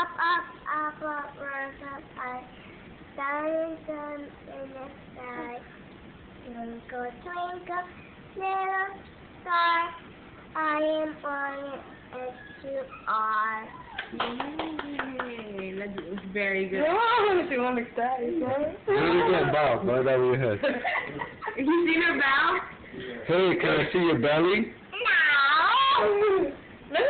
Up, up, up, up, rise up high. Shining sun in the sky. Twinkle, twinkle, little star. I am on it as you are. Yay! was very good. Oh, she want to cry, right? Do it again, Bow Right over your head. you seen her bow? Hey, can I see your belly?